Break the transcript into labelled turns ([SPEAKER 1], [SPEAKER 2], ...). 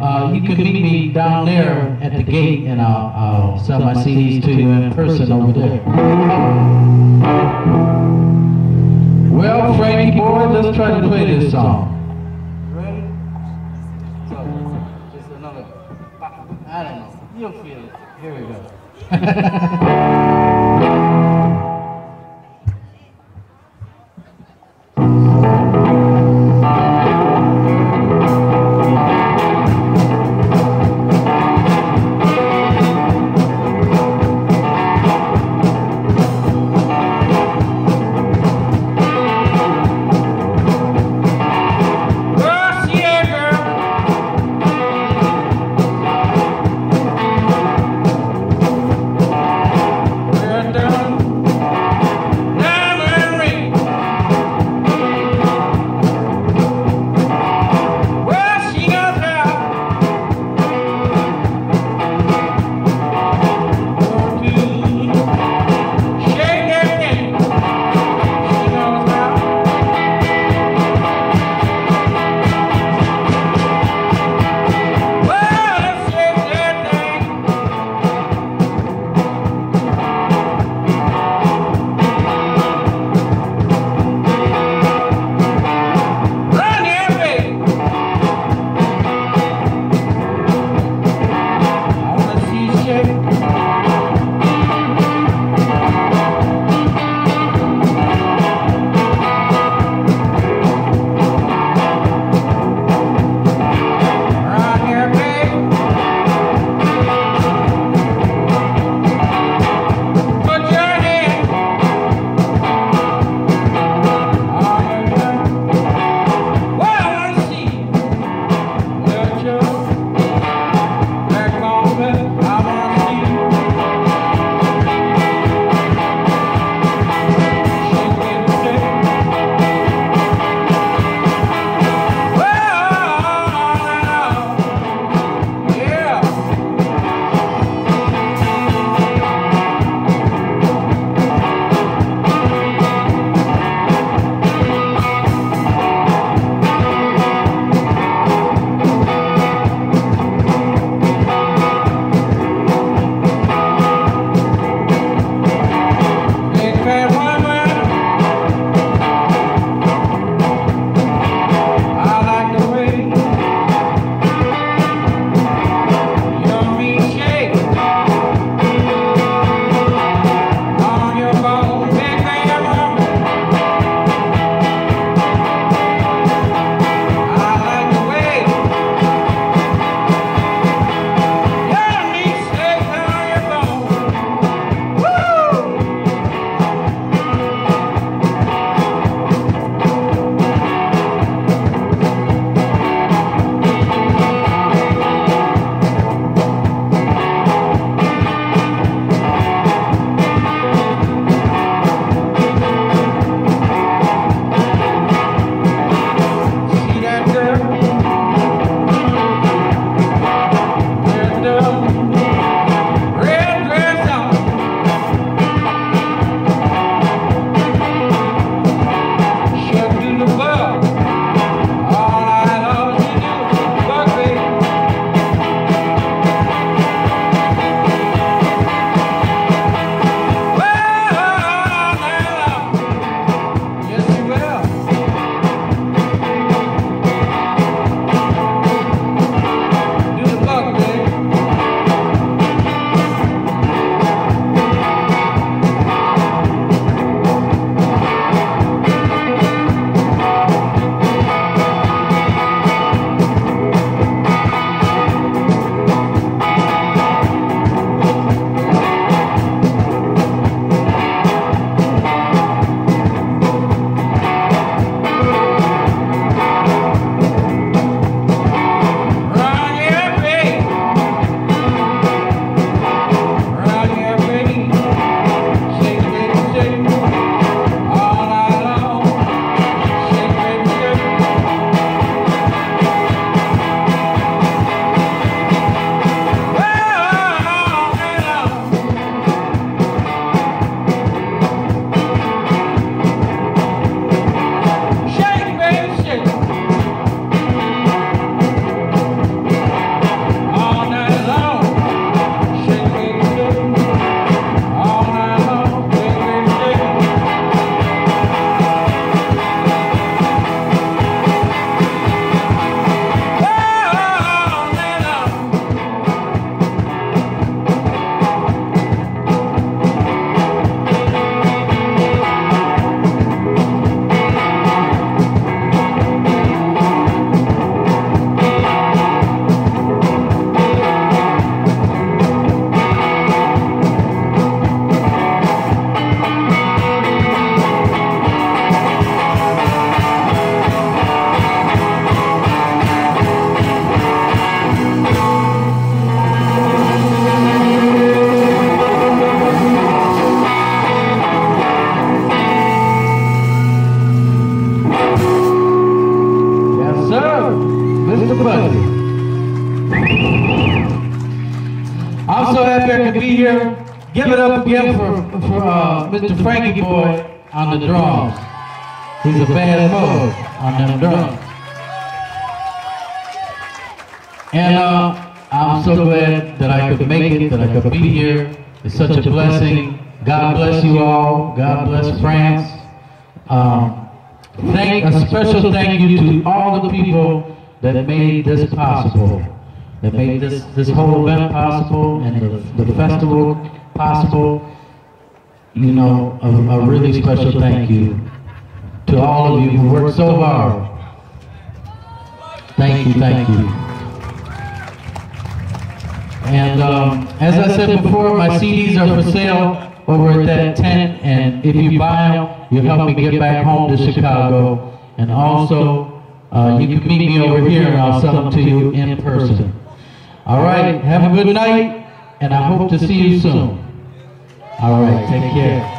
[SPEAKER 1] uh, you can meet me down there at the gate and I'll, I'll sell my CDs to you in person over there. Well, Frankie boy, let's try to play this song. Ready? So, just another, I don't know, you'll feel it. Here we go. Boy on the drums. He's a bad mode on them drums. And uh, I'm so glad that I could make it, that I could be here. It's such a blessing. God bless you all. God bless France. Um, thank a special thank you to all the people that made this possible, that made this this whole event possible and the, the festival possible. You know, a, a really special thank you to all of you who worked so hard. Thank you, thank you. And um, as I said before, my CDs are for sale over at that tent, and if you buy them, you'll help me get back home to Chicago. And also, uh, you can meet me over here, and I'll sell them to you in person. All right, have a good night, and I hope to see you soon. All right, take care.